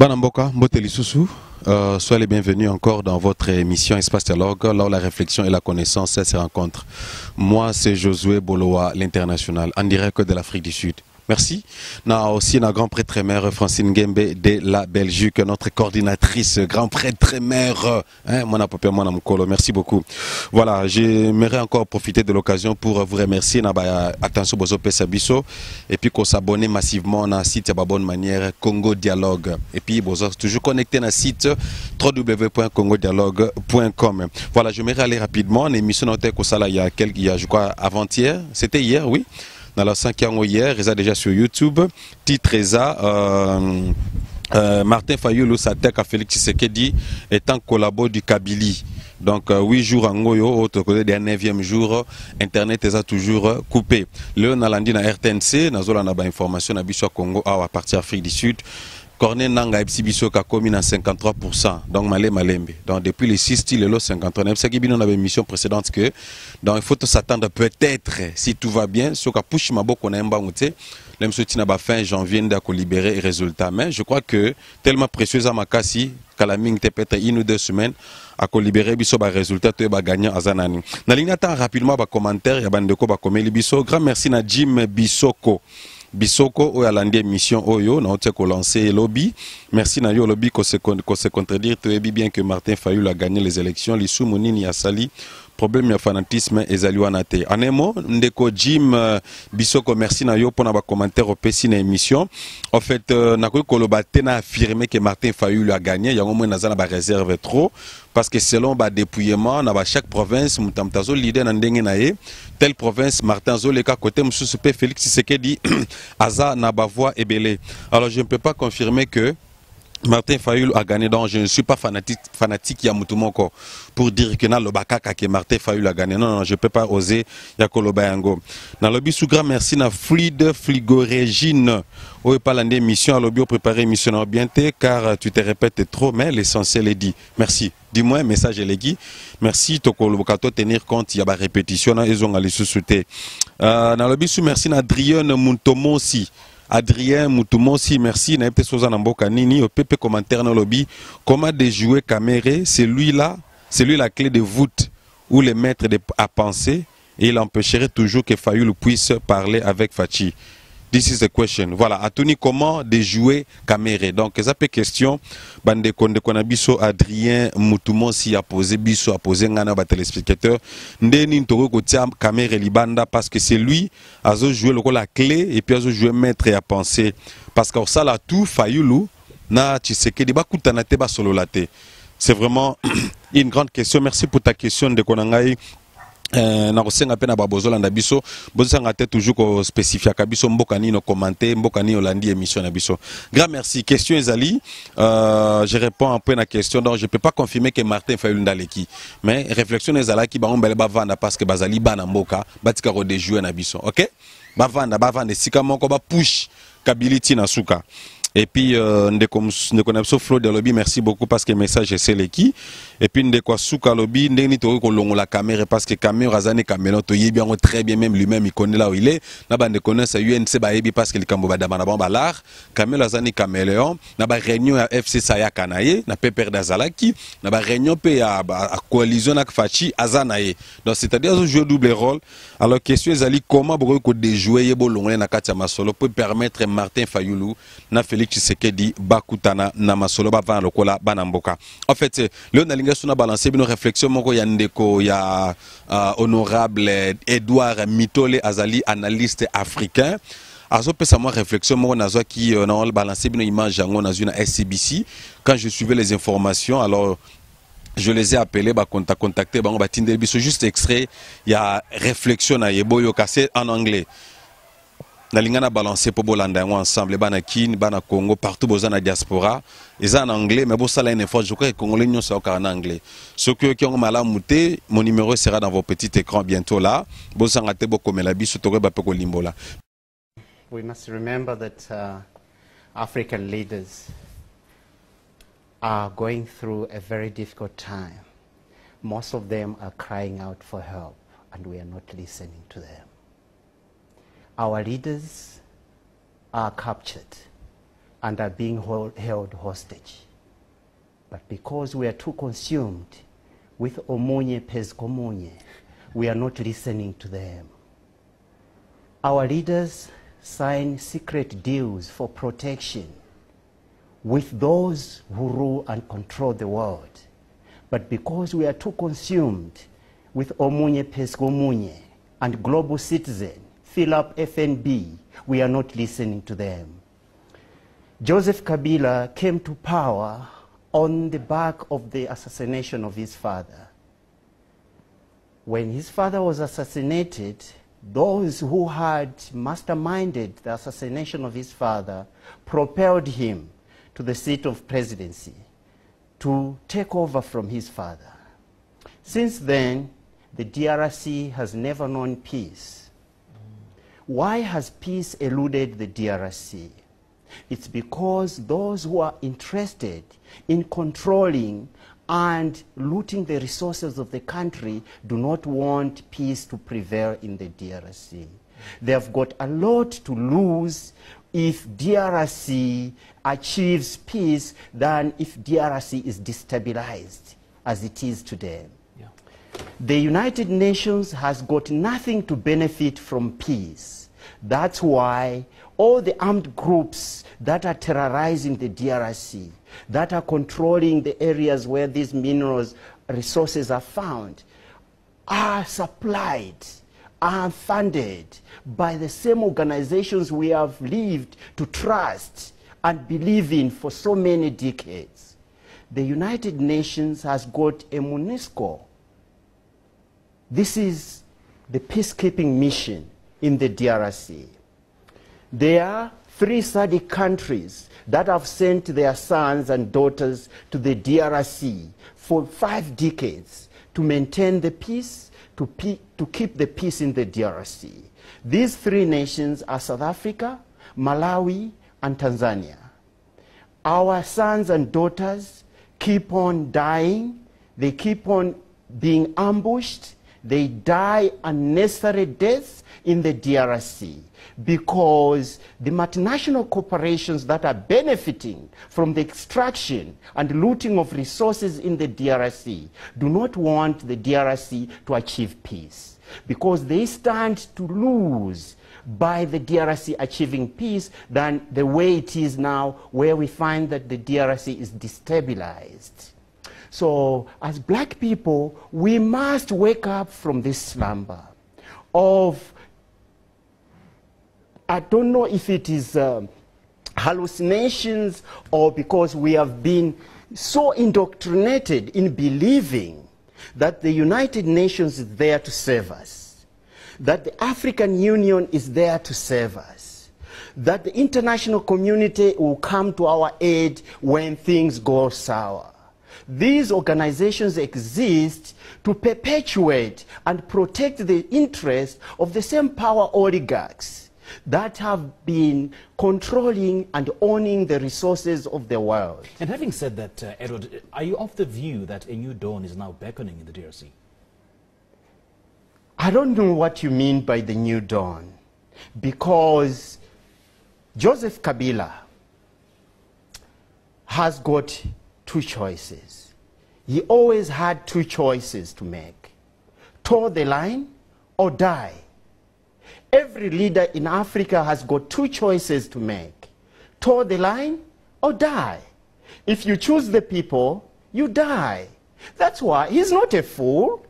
Banamboka, Mboteli Soussou, euh, soyez les bienvenus encore dans votre émission Espace Dialogue, là où la réflexion et la connaissance se rencontrent. Moi, c'est Josué Boloa, l'international, en direct de l'Afrique du Sud. Merci. Na aussi la grand prêtre mère Francine Gembe de la Belgique, notre coordinatrice, grand prêtre mère, hein. Merci beaucoup. Voilà, j'aimerais encore profiter de l'occasion pour vous remercier. Attention bozo pesabiso et puis qu'on s'abonne massivement na site de bonne manière Congo Dialogue et puis bozo toujours connecté na site www.congodialogue.com. Voilà, j'aimerais aller rapidement. L'émission il y a quelques, il y a je crois avant-hier, c'était hier, oui 5 ans hier, ils déjà sur YouTube. Titre Eza, euh, euh, Martin Fayoulou s'attaque à Félix Tshisekedi étant collabo du Kabili. Donc, euh, 8 jours en Goyo, autre côté des 9e jour, Internet est toujours coupé. Le Nalandi na RTNC, Nazola na ba information na Bissau Congo, à partir Afrique du Sud. Corneille Nanga Epsibiso a commis à 53%, donc Malé Malembe. Donc depuis les 6 il styles, le 53%. C'est qu'il on avait une mission précédente que, donc il faut s'attendre peut-être, si tout va bien, ce qu'a poussé Mabo qu'on a un même si on a fin janvier, on a libéré les résultats. Mais je crois que tellement précieuse à Makassi, qu'à la mine, peut-être une ou deux semaines, à libérer les résultats, tu as gagné à Zanani. Nalina, rapidement, les commentaires, il y a un grand merci à Jim Bissoko bisoko oyo alandi émission oyo nauti kolancer lobby. Merci na yo lobby kose contredire. Toyebi bien que martin fayul a gagné les élections. Lisumu nini asali problème ya fanatisme ezali en un mot ndeko jim uh, bisoko merci na yo mpona bacommentaire opesi na émission. En fait uh, nakoki koloba te na martin fayulu a gagné. Yango moi naza na baréserve trop parce que selon badépouillement na bachaque province na telle province martin azoleka côté mosusu mpe félix tshisekedi aza na bavoix ebele alors je ne peux pas confirmer que Martin Fayul a gagné, donc je ne suis pas fanatique, fanatique Yamutumoko pour dire que na lobakaka que Martin Fayul a gagné. Non, non, je ne peux pas oser Yakoloba Yango. Na lobby sous grand merci na fluide Fligorégine. Oui, pas l'année émission, à lobby préparé émission bien car tu te répètes trop, mais l'essentiel est dit. Merci. Dis-moi un message élégui. Merci Tokolobokato tenir compte, il y a des répétitions, ils ont allé sous-souter. Euh, na lobby merci na Adrienne Muntomosi. Adrien Moutumosi, merci. Na peut soza namboka nini, au PP commentaire dans lobby. Comment déjouer Caméré, c'est lui là, c'est lui la clé de voûte où les maîtres de, à penser et il empêcherait toujours que Fayoul puisse parler avec Fachi. This is the question. Voilà, Atoni, comment déjouer Caméré Donc, ça peut question, bande konde biso Adrien Moutoumon si a posé biso a posé ngana ba téléspectateur. Ndeni ntoko kotia Caméré libanda parce que c'est lui a joué le rôle la clé et puis a joué maître à penser parce que ça là tout Fayoulou na Tshisekedi ba kutana te ba solo laté. C'est vraiment une grande question. Merci pour ta question de Konangai. Euh, na kosenga mpe na babozolanda biso. Bozosanga te toujours kospécifiaka biso mboka nini okomante mboka nini olandi émission na biso. Grand merci. Question ezali euh, je réponds peu na question. Donc je peux pas confirmer que martin fayulu ndaleki mais réflexion ezalaki bango bavanda parce que bazali bana mboka batika kodejouer na biso ok? Bavanda bavanda esika moko bapush kabili ntina suka et puis euh, ndeko ndeko merci beaucoup parce que le message c'est qui. et puis ndeko Souka Lobi ndeni to ko longola caméra parce que caméra azane caméra to yebi yango très bien même lui-même il connaît là où il est. Na UNC parce que caméra azane caméléon réunion FC Saya Kanaye na Peper d'Azalaki. Na réunion pe ya coalition na Fachi Azanaye donc c'est-à-dire double rôle. Alors question ezali comment na masolo pour permettre Martin Fayoulou tshisekedi bakutana na masolo bavanda lokola en fait leo nalingi so na balance bino réflexion moko ya ndeko ya honorable edouard mitole azali analyste africain. Azopesa mwa réflexion moko nazwaki uh, na balance bino image yango nazwi na scbc quand je suivais les informations alors je les ai appelés bah contacter bango batindeli biso. Juste extrait ya réflexion na ye boyoka c'est en anglais nalinga na balancer mpo bolanda yango ensemble. Bana bana congo partout diaspora. Anglais mais je crois na anglais. Mon numéro sera dans vos petits écrans bientôt là. We must remember that uh, African leaders are going through a very difficult time. Most of them are crying out for help, and we are not listening to them. Our leaders are captured. and are being hol- held hostage. But because we are too consumed with Omunye Pezkomunye, we are not listening to them. Our leaders sign secret deals for protection with those who rule and control the world. But because we are too consumed with Omunye Pesgomunye and Global Citizen, Philip FNB, we are not listening to them. Joseph Kabila came to power on the back of the assassination of his father. When his father was assassinated, those who had masterminded the assassination of his father propelled him to the seat of presidency to take over from his father. Since then, the DRC has never known peace. Why has peace eluded the DRC? It's because those who are interested in controlling and looting the resources of the country do not want peace to prevail in the DRC. They have got a lot to lose if DRC achieves peace than if DRC is destabilized as it is today. Yeah. The United Nations has got nothing to benefit from peace. That's why all the armed groups that are terrorizing the DRC, that are controlling the areas where these minerals resources are found, are supplied, are funded by the same organizations we have lived to trust and believe in for so many decades. The United Nations has got a MONUSCO. This is the peacekeeping mission in the DRC. There are three SADC countries that have sent their sons and daughters to the DRC for five decades to maintain the peace, to, pe- to keep the peace in the DRC. These three nations are South Africa, Malawi, and Tanzania. Our sons and daughters keep on dying, they keep on being ambushed, they die unnecessary deaths in the DRC because the multinational corporations that are benefiting from the extraction and looting of resources in the DRC do not want the DRC to achieve peace because they stand to lose by the DRC achieving peace than the way it is now, where we find that the DRC is destabilized. So, as black people, we must wake up from this slumber of, I don't know if it is um, hallucinations or because we have been so indoctrinated in believing that the United Nations is there to save us, that the African Union is there to save us, that the international community will come to our aid when things go sour. These organizations exist to perpetuate and protect the interests of the same power oligarchs that have been controlling and owning the resources of the world. And having said that, uh, Edward, are you of the view that a new dawn is now beckoning in the DRC? I don't know what you mean by the new dawn because Joseph Kabila has got two choices. He always had two choices to make toe the line or die. Every leader in Africa has got two choices to make toe the line or die. If you choose the people, you die. That's why he's not a fool.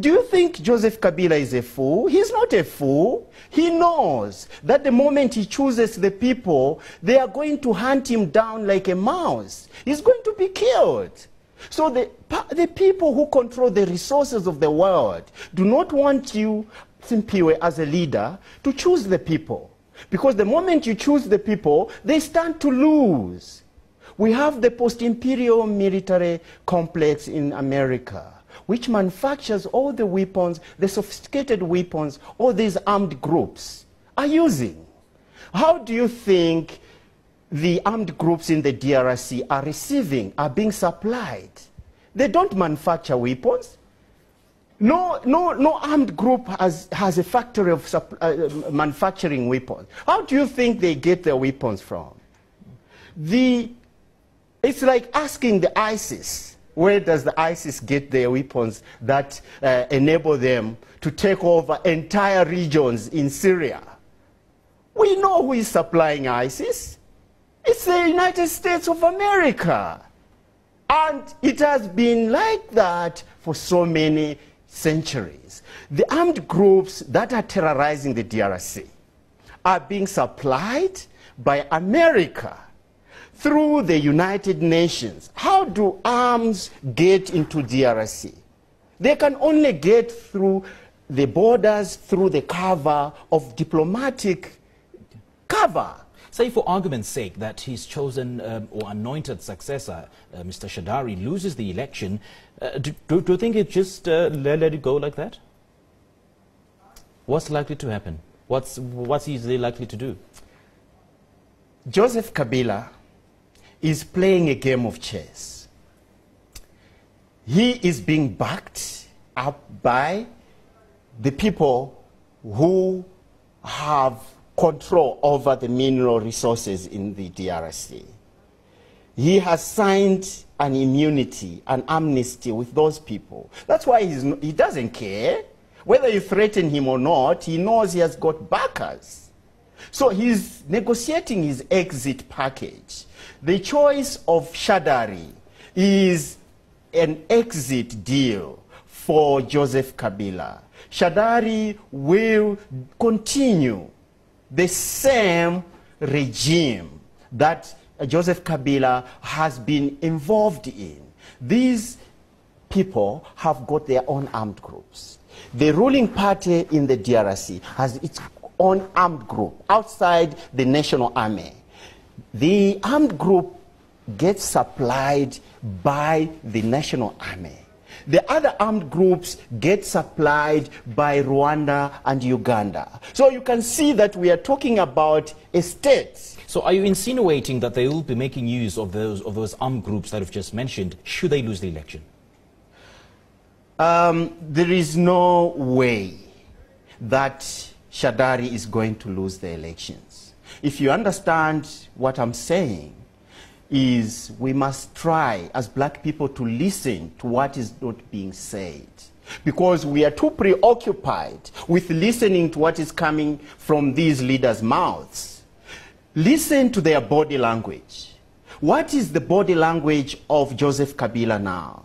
Do you think Joseph Kabila is a fool? He's not a fool. He knows that the moment he chooses the people, they are going to hunt him down like a mouse. He's going to be killed. So the, the people who control the resources of the world do not want you, Simpiwe, as a leader, to choose the people. Because the moment you choose the people, they stand to lose. We have the post-imperial military complex in America which manufactures all the weapons, the sophisticated weapons, all these armed groups are using. How do you think the armed groups in the DRC are receiving, are being supplied? They don't manufacture weapons. No, no, no armed group has, has a factory of uh, manufacturing weapons. How do you think they get their weapons from? The, it's like asking the ISIS, where does the ISIS get their weapons that uh, enable them to take over entire regions in Syria? We know who is supplying ISIS. It's the United States of America. And it has been like that for so many centuries. The armed groups that are terrorizing the DRC are being supplied by America through the United Nations. How do arms get into DRC? They can only get through the borders through the cover of diplomatic cover. Say, for argument's sake, that his chosen um, or anointed successor, uh, Mr. Shadari, loses the election. Uh, do, do, do, you think it just uh, let, let it go like that? What's likely to happen? What's, what's he likely to do? Joseph Kabila is playing a game of chess. He is being backed up by the people who have control over the mineral resources in the DRC. He has signed an immunity, an amnesty with those people. That's why he doesn't care. Whether you threaten him or not, he knows he has got backers. So he's negotiating his exit package. The choice of Shadari is an exit deal for Joseph Kabila. Shadari will continue the same regime that Joseph Kabila has been involved in. These people have got their own armed groups. The ruling party in the DRC has its own armed group outside the national army. The armed group gets supplied by the national army. The other armed groups get supplied by Rwanda and Uganda. So you can see that we are talking about a state. So are you insinuating that they will be making use of those, of those armed groups that I've just mentioned should they lose the election? Um, there is no way that Shadari is going to lose the elections. If you understand what I'm saying, is we must try as black people to listen to what is not being said. Because we are too preoccupied with listening to what is coming from these leaders' mouths. Listen to their body language. What is the body language of Joseph Kabila now?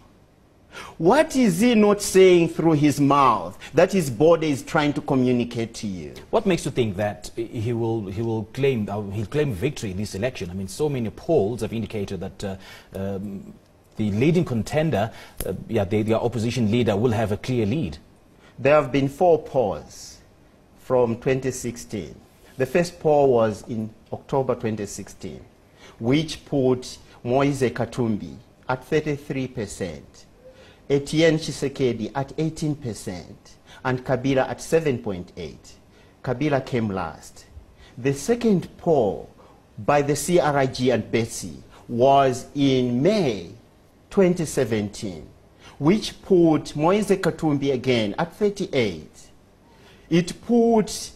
What is he not saying through his mouth that his body is trying to communicate to you? What makes you think that he will, he will claim, uh, he'll claim victory in this election? I mean, so many polls have indicated that uh, um, the leading contender, uh, yeah, the, opposition leader will have a clear lead. There have been four polls from 2016. The first poll was in October 2016, which put Moise Katumbi at 33 percent. Etienne Tshisekedi at 18% and Kabila at 7.8. Kabila came last. The second poll by the CRIG and BETSI was in May 2017, which put Moise Katumbi again at 38. It put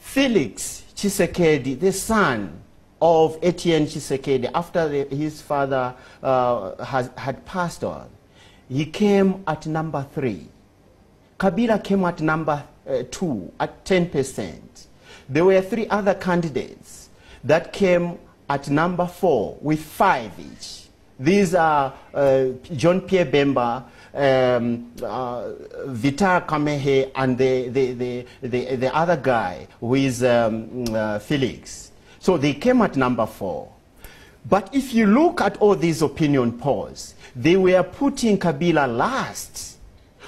Felix Tshisekedi, the son of Etienne Tshisekedi, after the, his father uh, has, had passed on, he came at number three. Kabila came at number uh, two, at 10%. There were three other candidates that came at number four with five each. These are uh, John Pierre Bemba, um, uh, Vital Kamerhe, and the, the, the, the, the other guy who is um, uh, Felix. So they came at number four. But if you look at all these opinion polls, they were putting Kabila last,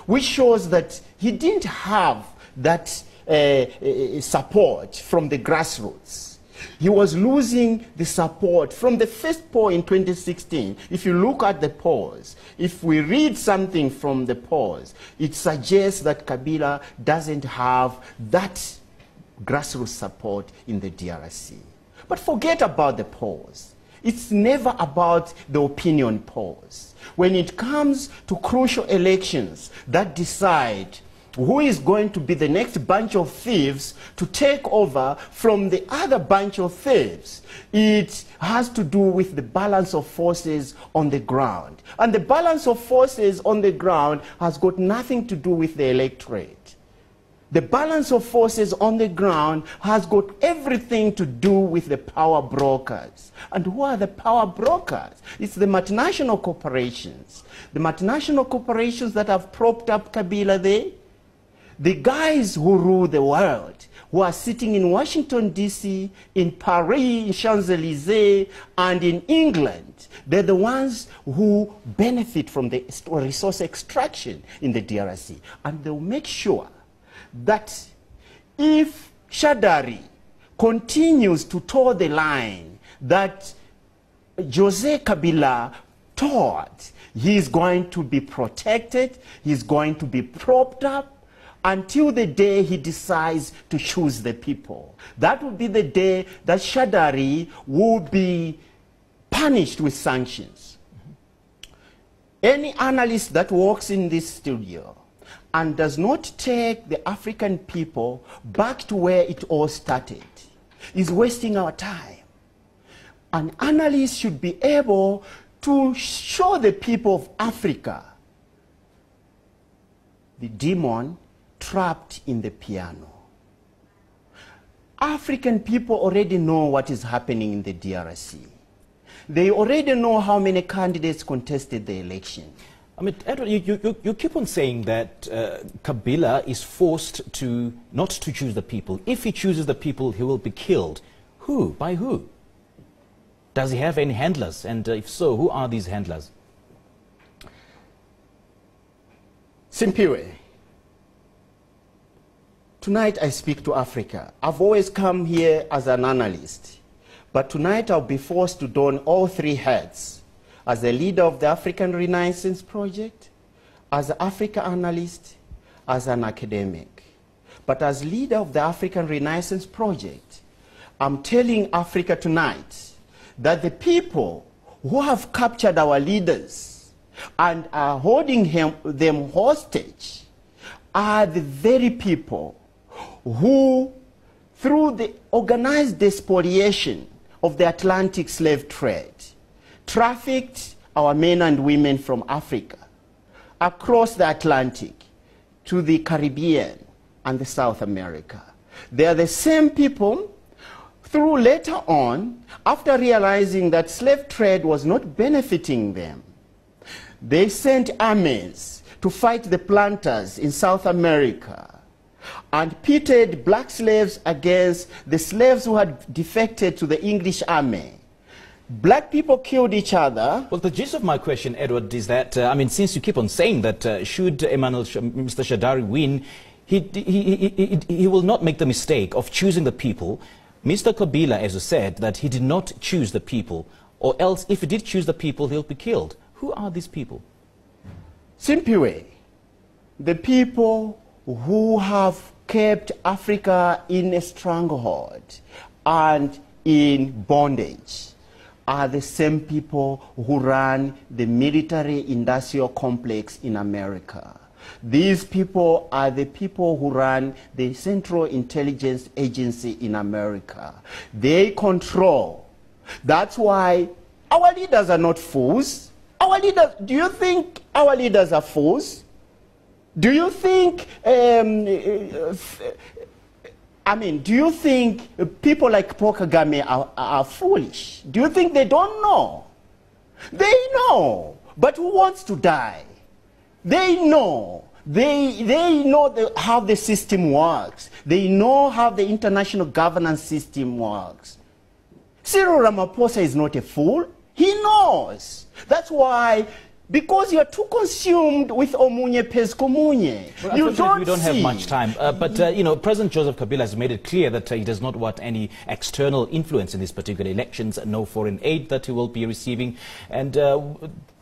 which shows that he didn't have that uh, uh, support from the grassroots. He was losing the support from the first poll in 2016. If you look at the polls, if we read something from the polls, it suggests that Kabila doesn't have that grassroots support in the DRC. But forget about the polls. It's never about the opinion polls. When it comes to crucial elections that decide who is going to be the next bunch of thieves to take over from the other bunch of thieves. It has to do with the balance of forces on the ground. And the balance of forces on the ground has got nothing to do with the electorate. The balance of forces on the ground has got everything to do with the power brokers. And who are the power brokers? It's the multinational corporations. The multinational corporations that have propped up Kabila there. The guys who rule the world, who are sitting in Washington, D.C., in Paris, in Champs-Élysées, and in England, they're the ones who benefit from the resource extraction in the DRC. And they'll make sure that if Shadari continues to toe the line that Jose Kabila taught, is going to be protected, he is going to be propped up until the day he decides to choose the people. That will be the day that Shadari will be punished with sanctions. Any analyst that works in this studio and does not take the African people back to where it all started is wasting our time. An analyst should be able to show the people of Africa the demon trapped in the piano. African people already know what is happening in the DRC. They already know how many candidates contested the election. I mean, Edward, you, you, you keep on saying that uh, Kabila is forced to not to choose the people. If he chooses the people, he will be killed. Who? By who? Does he have any handlers? And uh, if so, who are these handlers? Simpiwe, tonight I speak to Africa. I've always come here as an analyst, but tonight I'll be forced to don all three hats as a leader of the African Renaissance Project, as an Africa analyst, as an academic. But as leader of the African Renaissance Project, I'm telling Africa tonight that the people who have captured our leaders and are holding him, them hostage are the very people who, through the organized despoliation of the Atlantic slave trade, trafficked our men and women from Africa across the Atlantic to the Caribbean and the South America. They are the same people through later on, after realizing that slave trade was not benefiting them, they sent armies to fight the planters in South America and pitted black slaves against the slaves who had defected to the English army black people killed each other. Well, the gist of my question, Edward, is that, uh, I mean, since you keep on saying that uh, should Emmanuel, Sh Mr. Shadari win, he, he, he, he, will not make the mistake of choosing the people. Mr. Kabila, as you said, that he did not choose the people, or else if he did choose the people, he'll be killed. Who are these people? Simpiwe, the people who have kept Africa in a stronghold and in bondage are the same people who run the military industrial complex in America. These people are the people who run the Central Intelligence Agency in America. They control. That's why our leaders are not fools. Our leaders, do you think our leaders are fools? Do you think um, I mean, do you think people like Paul Kagame are, are foolish? Do you think they don't know? They know. But who wants to die? They know. They, they know the, how the system works. They know how the international governance system works. Cyril Ramaphosa is not a fool. He knows. That's why because you're too consumed with Omunye Peskomunye. Well, you don't we don't see. have much time. Uh, but, uh, you know, President Joseph Kabila has made it clear that uh, he does not want any external influence in these particular elections, no foreign aid that he will be receiving. And uh,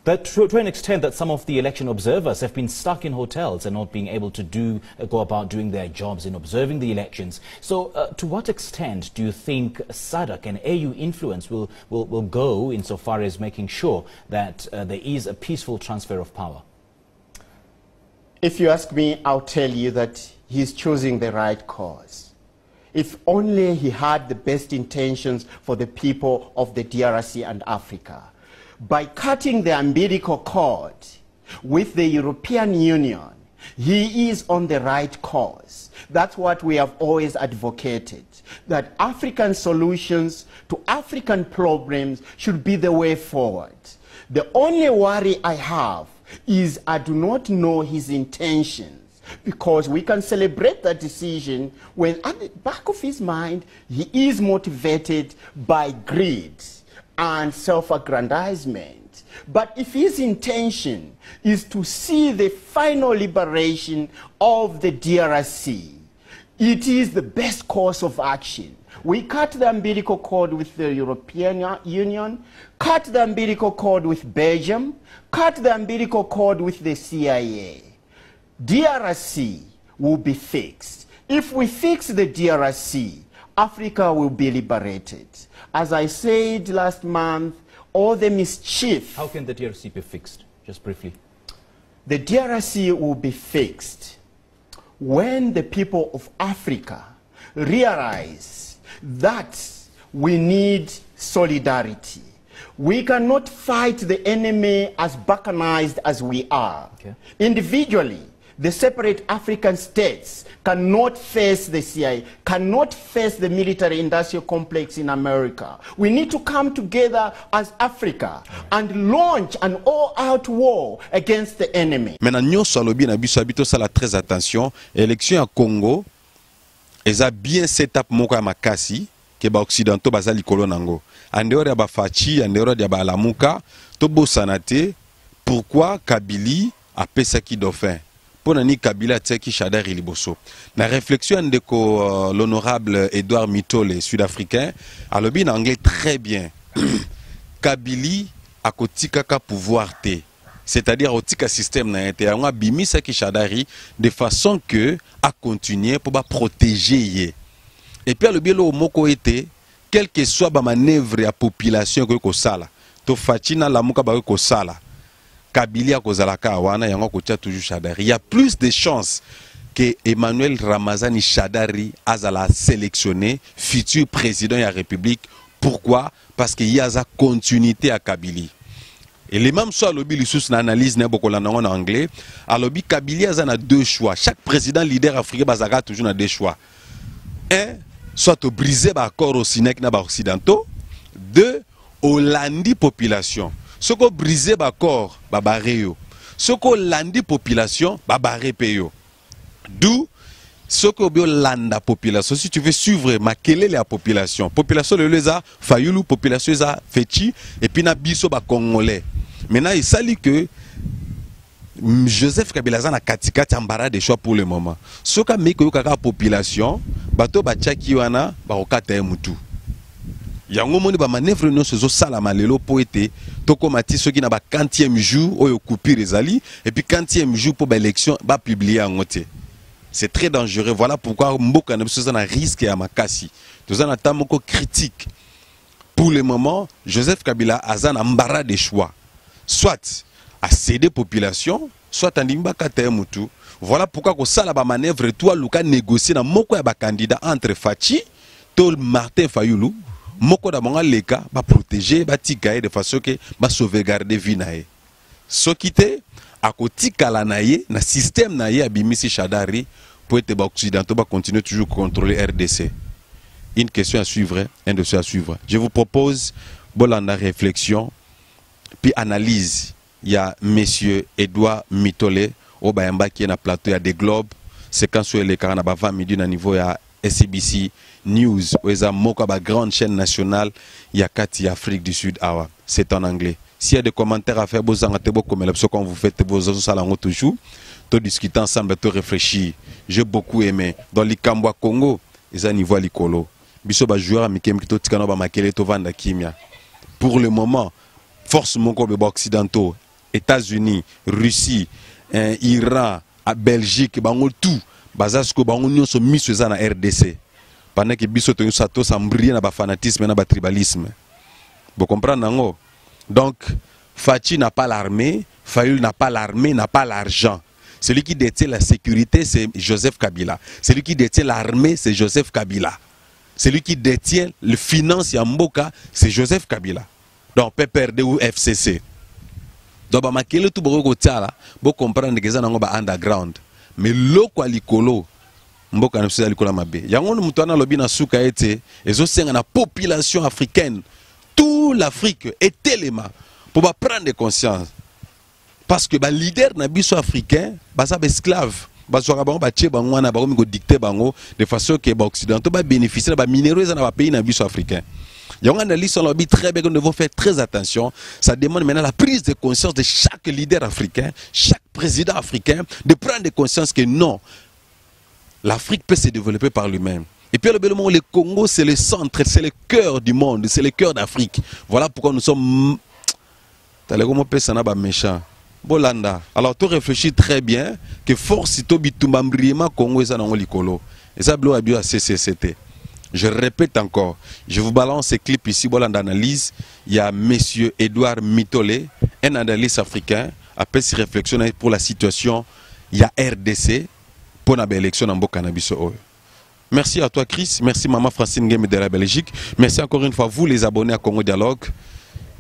but to, to, an extent that some of the election observers have been stuck in hotels and not being able to do, uh, go about doing their jobs in observing the elections. So uh, to what extent do you think SADC and AU influence will, will, will go insofar as making sure that uh, there is a peaceful transfer of power? If you ask me, I'll tell you that he's choosing the right cause. If only he had the best intentions for the people of the DRC and Africa. By cutting the umbilical cord with the European Union, he is on the right course. That's what we have always advocated that African solutions to African problems should be the way forward. The only worry I have is I do not know his intentions because we can celebrate that decision when at the back of his mind he is motivated by greed and self-aggrandizement. But if his intention is to see the final liberation of the DRC, it is the best course of action. We cut the umbilical cord with the European Union, cut the umbilical cord with Belgium, cut the umbilical cord with the CIA. DRC will be fixed. If we fix the DRC, Africa will be liberated. As I said last month, all the mischief. How can the DRC be fixed? Just briefly. The DRC will be fixed when the people of Africa realize that we need solidarity. We cannot fight the enemy as balkanized as we are. Okay. Individually, the separate African states cannot face the CIA, cannot face the military industrial complex in America. We need to come together as Africa and launch an all-out war against the enemy. maintenant nyonso alobi na biso abi tosala très attention élection ya congo eza bien setup moko ya makasi ke baoccidentaux baza likolo nango andeore ya bafaci andeore ya balamuka tobosana te pourquoi kabili apesaki dauphin? Mpo na nini kabila atiaki shadari liboso na réflexion ya ndeko uh, l'honorable edouard mitole sud-africain alobi na anglais très bien. Kabili akotikaka pouvoir te. C'est-à-dire akotika système na ye te yango abimisaki shadari de façon que acontinue mpo baprotege ye. Epuis alobi eloko moko ete quel que soit bamanœuvre ya population ekoki kosala to faci na lamuka bakoki kosala Kabila Kozalaka wana yango kotia toujours Chadari. Il y a plus de chances que Emmanuel Ramazani Chadari azala sélectionné futur président de la République. Pourquoi? Parce qu'il y a sa continuité à Kabylie. Et les mêmes soit lobby lisusu na analyse na bokola nango en anglais, à lobby Kabylie a deux choix. Chaque président leader africain bazaka toujours na deux choix. Un, soit briser l'accord au Sinec na occidentaux. Deux, Hollandi population soki obrise baaccord babare yo. Soki olandi population babare mpe yo. D'où soki obi olanda population. Si tu veux suivre makelele ya population. Population lelo eza fayulu population eza feti epuis na biso bacongolais maintenant esali que joseph kabila aza na katikati ya choix pour le moment. Soki amei koyoka kaka population bato batiaki wana bakokata ye mutu yango omoni bamanevre nyonso ezosalama lelo mpo ete tokóma ti soki na baquantième jour oyo coupure ezali epuis quantième jour mpo baélection bapiblie yango te. C'est très dangereux. Voilà pourquoi mboka na biso eza risque ya makasi. Toza na ntan moko critique. Pour le moment joseph kabila aza na mbara de choix. Soit acéder population soit andimi bakata ye voilà pourquoi kosala bamanœuvre to aluka négocier na moko ya bakandidat entre faci to martin fayulu moko na bango aleka baprotege batika ye de façon ke basauvegarde vie na ye. Soki te akotikala na na système na ye abimisi shadari mpo ete baoccidentaux bacontinue toujours contrôler rdc une question à suivre hein, un dossier à suivre. Je vous propose bolanda réflexion puis analyse. Ya monsieur edouard mitole oyo bayambaki ye na plateau. Ya the globe séquence oyo elekaka na ba 20 midi na niveau ya SABC News. Eza moko ya bagrande chaîne nationale ya kati ya Afrique du Sud awa. C'est en anglais. S'il y a des commentaires à faire bozanga te bokomela biso quand vous faites bozosala yango toujours to discuter ensemble to réfléchir. J'ai beaucoup aimé. Dans likambo Congo eza niveau likolo biso bajoueur ya mike mike totika na bamakele tovanda kimia. Pour le moment force moko boye baoccidentaux états-unis russie eh, iran a belgique bango tout. Baza sikoyo bango nyonso miso eza na rdc pendant ke biso toyosa tosambrie na bafanatisme na batribalisme bocomprendre yango donc faci n'a pas l'armée fayul n'a pas l'armée n'a pas l'argent Celui qui détient la sécurité, c'est Joseph Kabila. Celui qui détient l'armée, c'est Joseph Kabila. Celui qui détient le finance Yamboka, c'est Joseph Kabila. Donc, PPRD ou FCC. Donc, bah, makele tout boko tiala, bo comprendre que ça nango ba underground. Mais loko alikolo, mboka na biso likolo mabe. Yango mutu ana lobi na suka ete, na population africaine, toute l'Afrique est élément pour ba prendre conscience. Parce que ba leader na biso africain, ba sa ba esclave. bazwaka bango batie bango wana bakomi bango de façon ke baoccidentaux babénéficie na baminéraux eza na bapays na biso africain yango on lobi très bien que nous devons faire très attention ça demande maintenant la prise de conscience de chaque leader africain chaque président africain de prendre conscience que non l'Afrique peut se développer par lui-même et puis, le, le Congo, c'est le centre, c'est le cœur du monde, c'est le cœur d'Afrique. Voilà pourquoi nous sommes. Méchants. Bolanda. Alors, tu réfléchis très bien que force to bitumba mbriema Congo eza nango likolo. Eza blo abio CCCT. Je répète encore, je vous balance ces clips ici, Bolanda analyse. Il y a monsieur Edouard Mitole, un analyste africain, après ses réflexions pour la situation. Il y a RDC pour la élection en Bokanabiso. Merci à toi Chris, merci maman Francine Game de la Belgique. Merci encore une fois vous les abonnés à Congo Dialogue.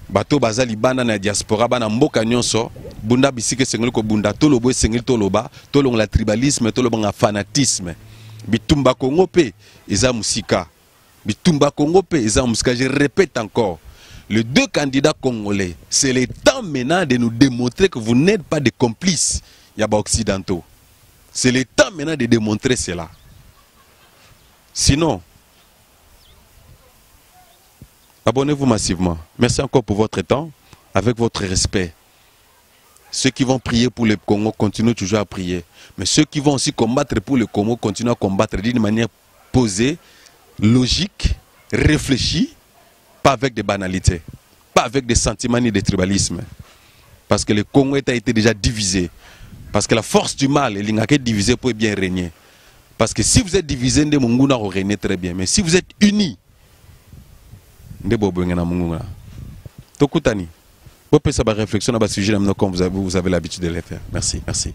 bato baza libanda na diaspora bana mboka nyonso. Bunda bisika esengeli kobunda toloba esengeli toloba tolongola tribalisme tolobanga fanatisme. Bitumba kongo mpe eza mosika bitumba kongo mpe eza mosika je répète encore les deux candidats congolais c'est le temps maintenant de nous démontrer que vous n'êtes pas des complices ya baoccidentaux c'est le temps maintenant de démontrer cela sinon Abonnez-vous massivement. Merci encore pour votre temps, avec votre respect. Ceux qui vont prier pour le Congo continuent toujours à prier. Mais ceux qui vont aussi combattre pour le Congo continuent à combattre d'une manière posée, logique, réfléchie, pas avec des banalités, pas avec des sentiments ni des tribalismes. Parce que le Congo a été déjà divisé. Parce que la force du mal, il est divisé pour bien régner. Parce que si vous êtes divisé, vous régner très bien. Mais si vous êtes unis, na tokutani bopesa baréflexion na basujet na mino comme vous avez, vous avez l'habitude de les faire merci merci